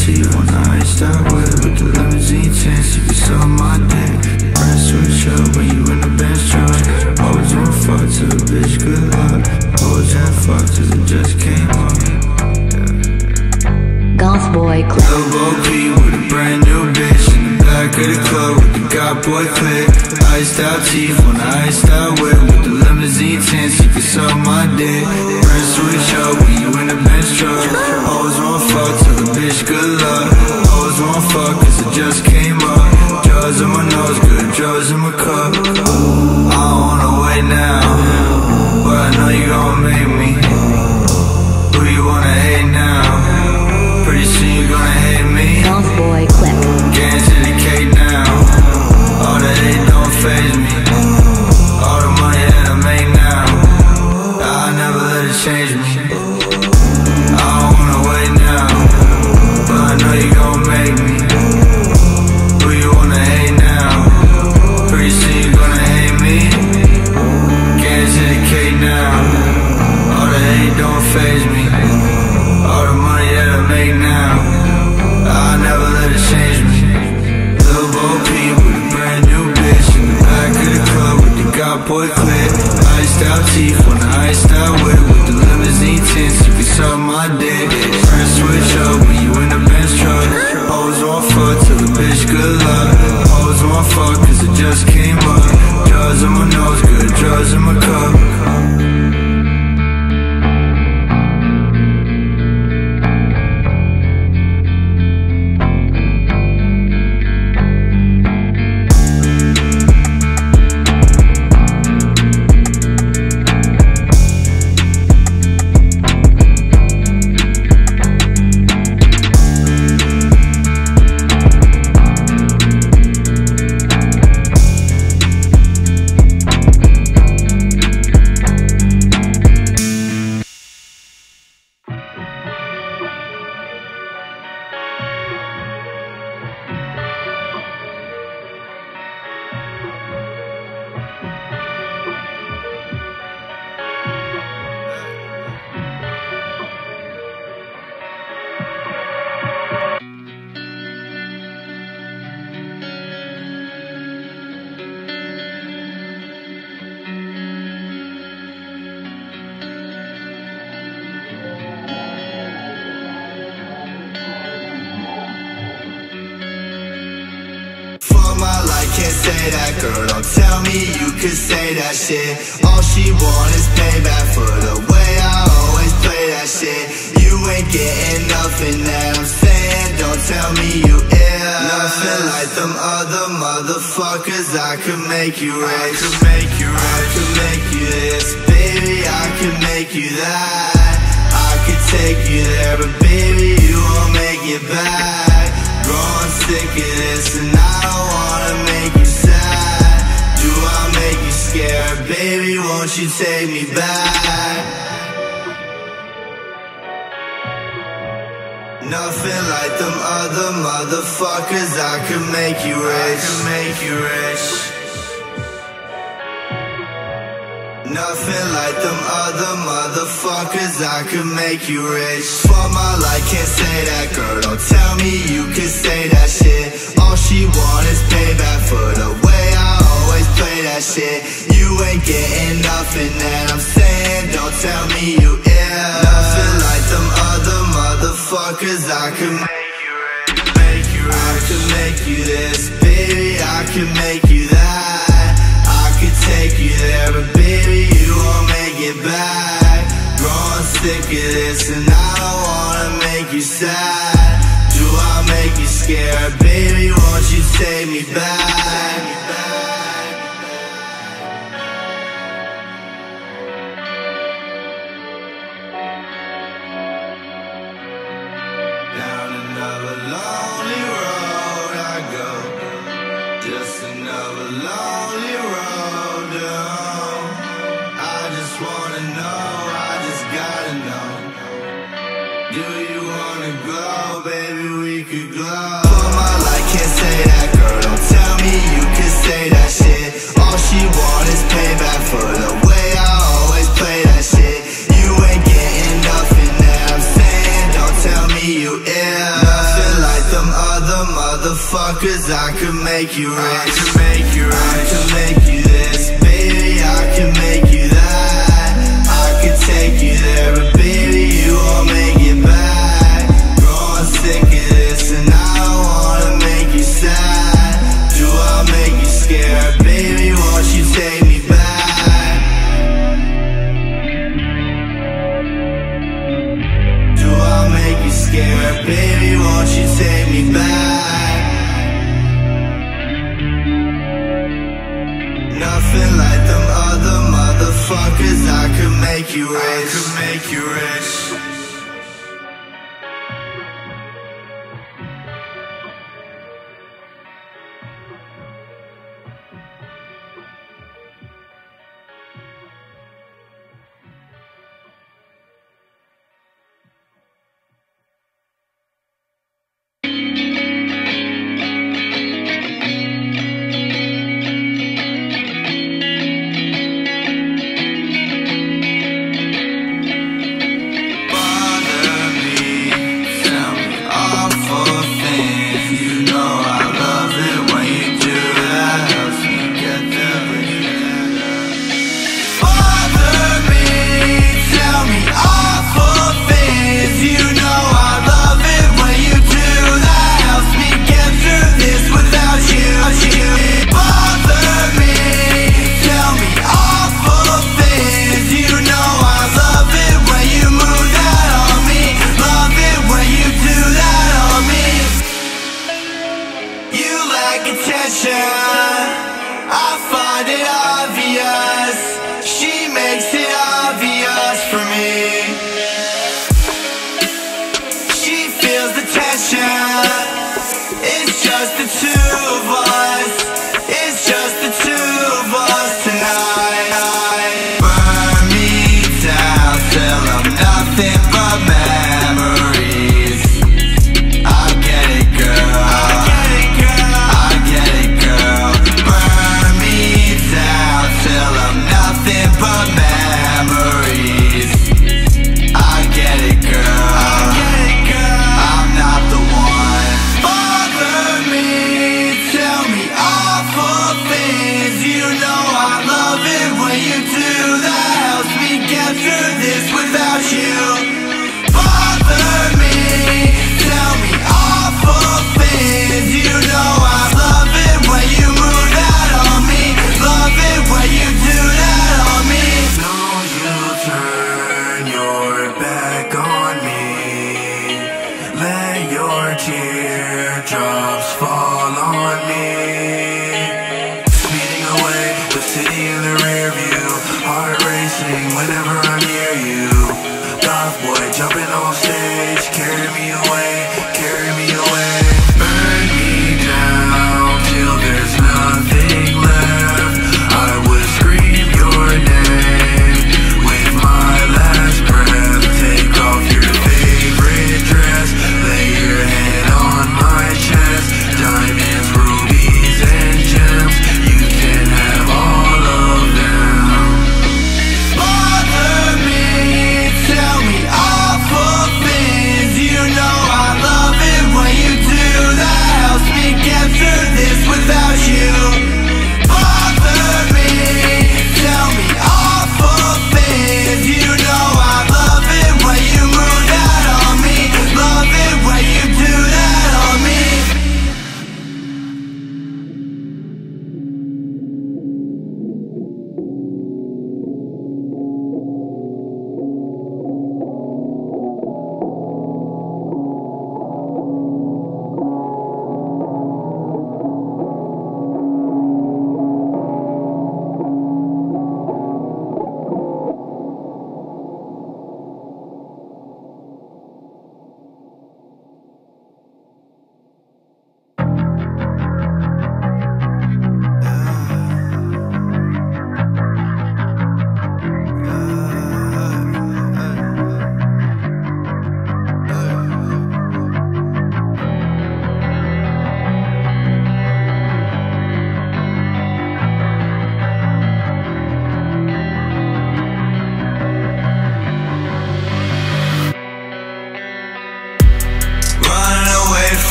Out teeth on the iced out whip with the limousine chance you can suck my dick. Press switch up when you in the Benz truck. Always want fuck to a bitch, good luck. Always want fuck till it just came up. GothBoiClique. Elbow P with a brand back of the club with the got boy clip. Iced out teeth on the iced out whip with the limousine chance you can suck my dick. Switch up when you in the Benz truck. Always want fuck till the bitch good luck. Always want fuck cause it just came up. Drugs in my nose, good drugs in my cup. I wanna wait now, but I know you gon' make me. Who you wanna hate now? Pretty soon you gonna hate me. Goth Boy say that girl. Don't tell me you could say that shit. All she want is payback for the way I always play that shit. You ain't getting nothing that I'm saying. Don't tell me you ill. Nothing like them other motherfuckers. I could make you rich. I could make you rich. I could make you this, baby. I could make you that. I could take you there, but baby, you won't make it back. Growing sick of this, and I don't wanna make you scared, baby? Won't you take me back? Nothing like them other motherfuckers. I could make you rich. I could make you rich. Nothing like them other motherfuckers. I could make you rich. For my life, can't say that girl. Don't tell me you could say that shit. All she want is payback for the way I always play that shit. You ain't getting nothing that I'm saying. Don't tell me you ill. Nothing like them other motherfuckers. I could make you rich. I could make you this, baby. I could make Do you wanna go, baby, we could go. All my life can't say that, girl, don't tell me you can say that shit. All she want is payback for the way I always play that shit. You ain't getting nothing that I'm saying, don't tell me you ill. Nothing like them other motherfuckers, I could make you rich.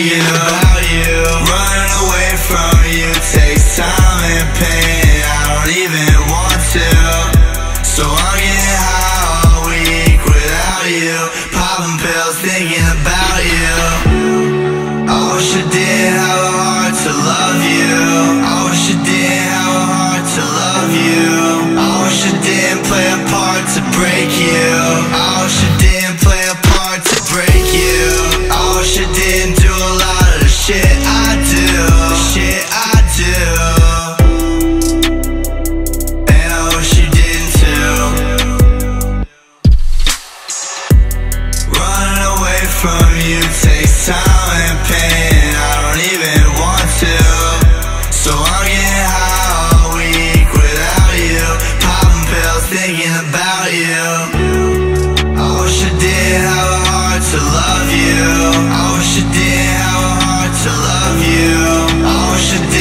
yeah. 世界。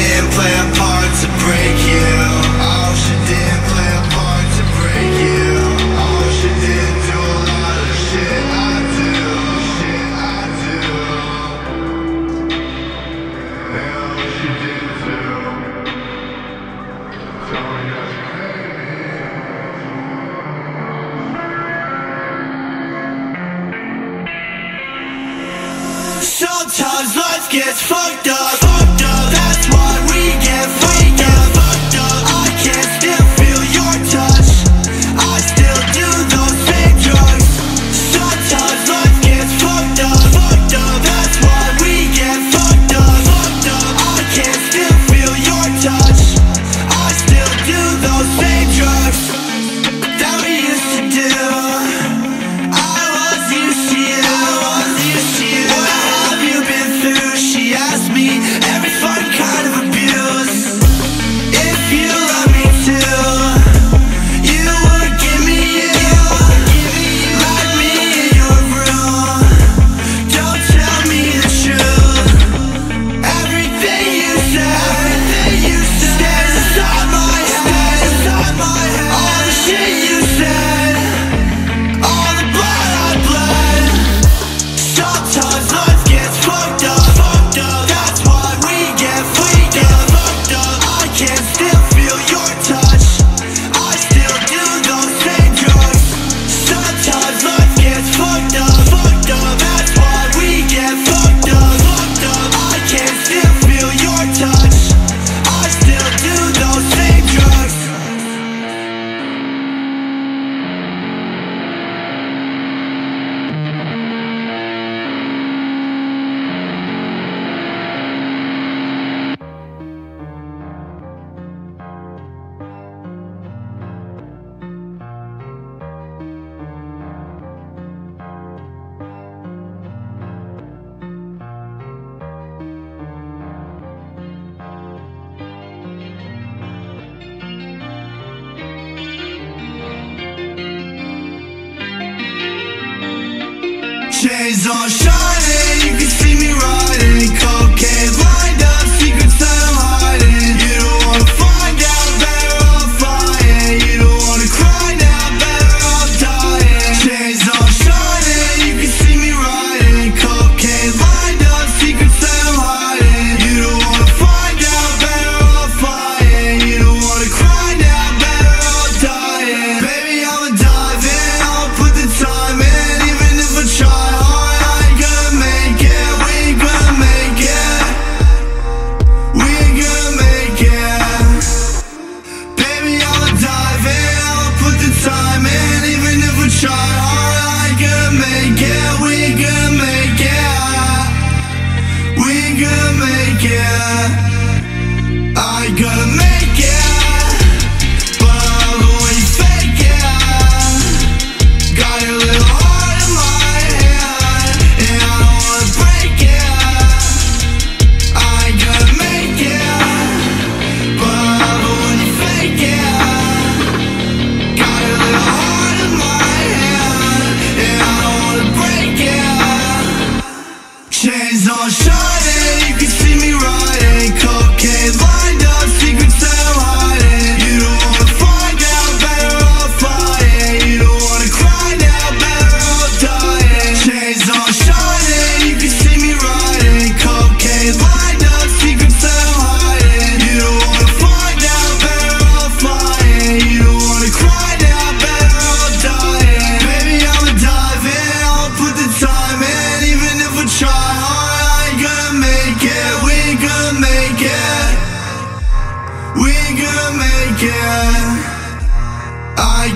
Chains on shining, you can see me riding Cocaine.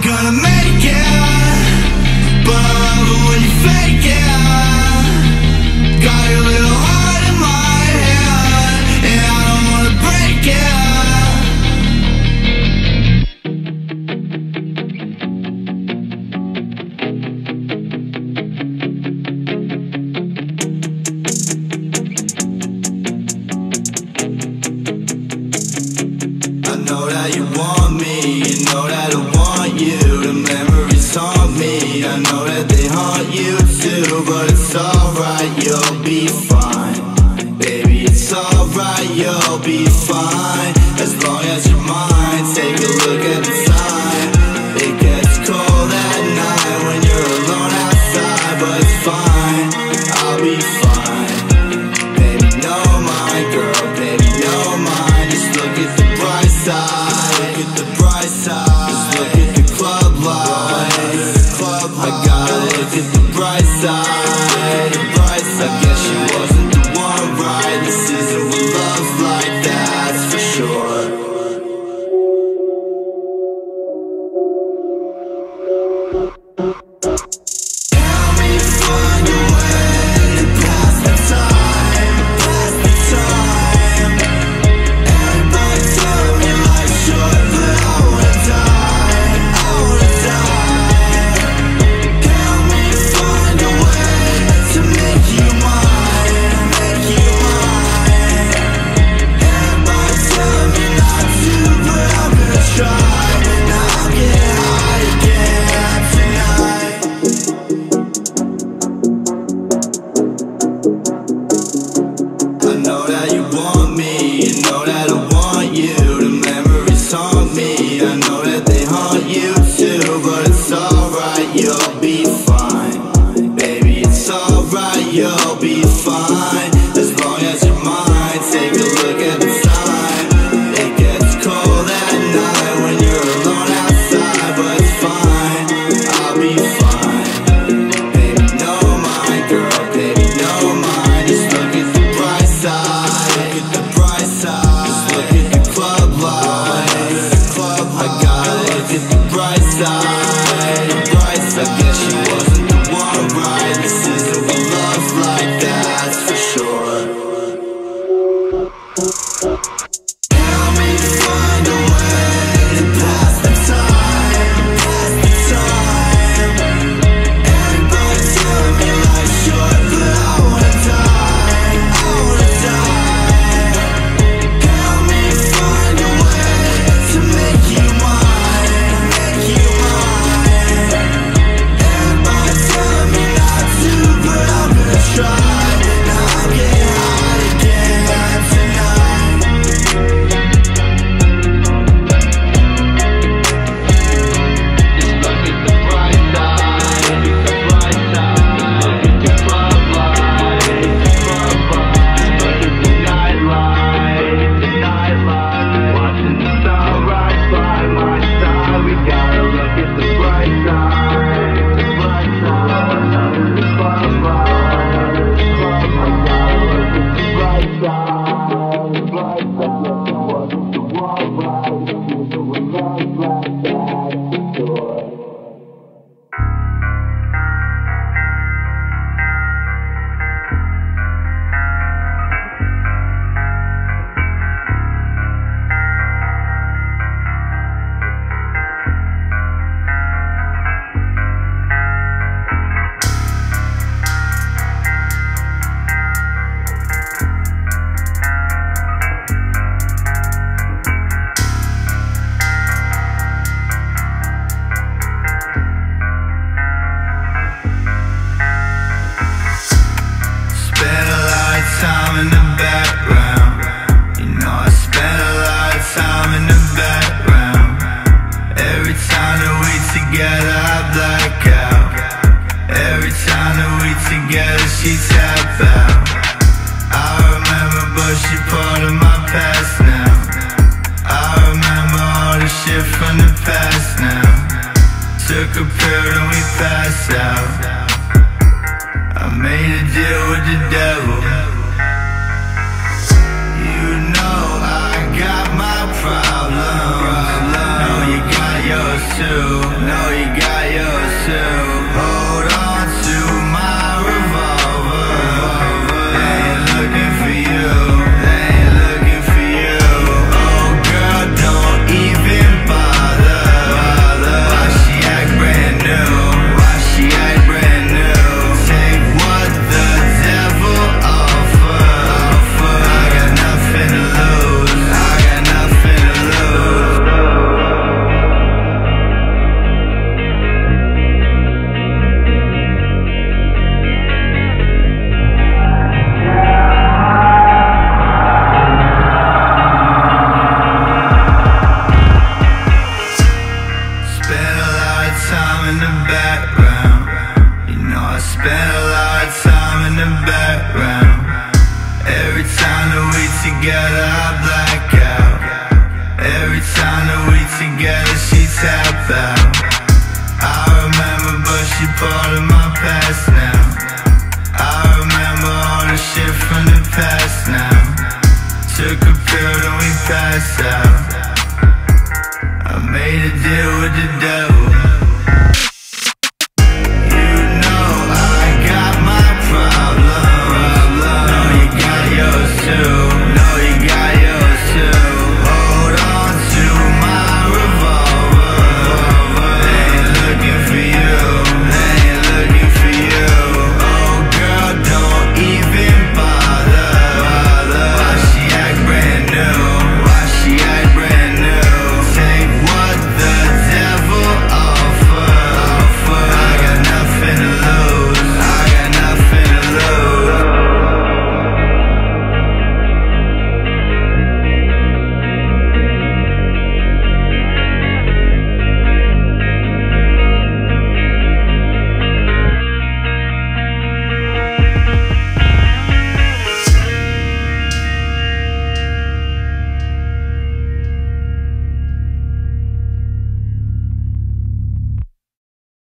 gonna make it But when you fake it? Got your little time in the background. You know I spend a lot of time in the background. Every time that we together I black out. Every time that we together she tap out. I remember but she part of my past now. I remember all the shit from the past now. Took a pill and we passed out. I made a deal with the devil. Too. Background. Every time that we together, I black out. Every time that we together, she tap out. I remember, but she part of my past now. I remember all the shit from the past now. Took a pill, then we passed out. I made a deal with the devil.